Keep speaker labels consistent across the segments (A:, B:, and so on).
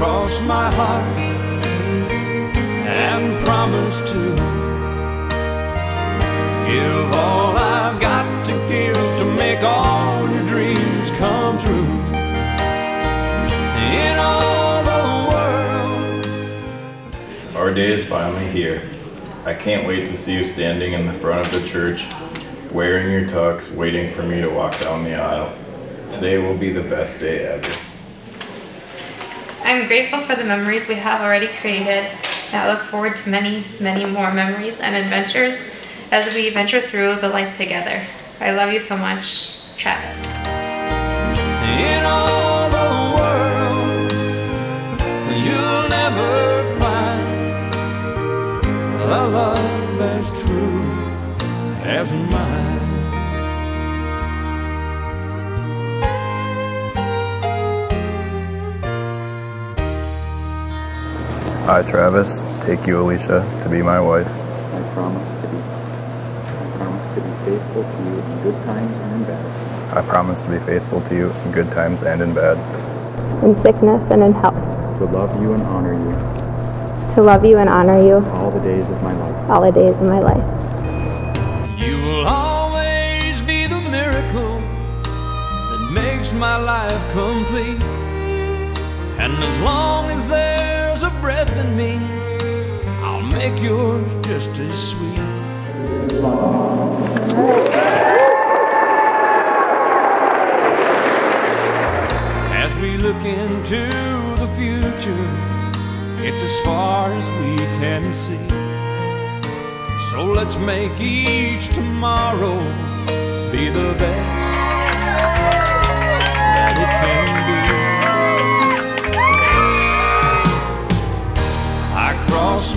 A: I cross my heart and promise to give all I've got to give to make all your dreams come true. In all the world,
B: Our day is finally here. I can't wait to see you standing in the front of the church, wearing your tux, waiting for me to walk down the aisle. Today will be the best day ever.
C: I'm grateful for the memories we have already created, and I look forward to many, many more memories and adventures as we venture through the life together. I love you so much, Travis.
A: in all the world, you'll never find a love as true as mine.
B: I, Travis, take you, Alicia, to be my wife.
D: I promise to be. I promise to be faithful to you in good times and in bad.
B: I promise to be faithful to you in good times and in bad.
E: in sickness and in health,
D: To love you and honor you
E: to love you and honor you
D: all the days of my life.
E: all the days of my life.
A: You will always be the miracle that makes my life complete. And as long as there's a breath in me, I'll make yours just as sweet. As we look into the future, it's as far as we can see. So let's make each tomorrow be the best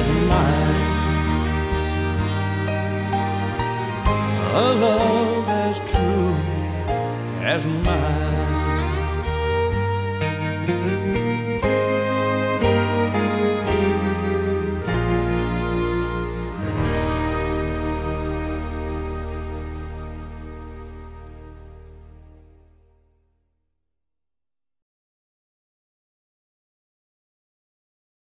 A: as mine. A love as true as mine.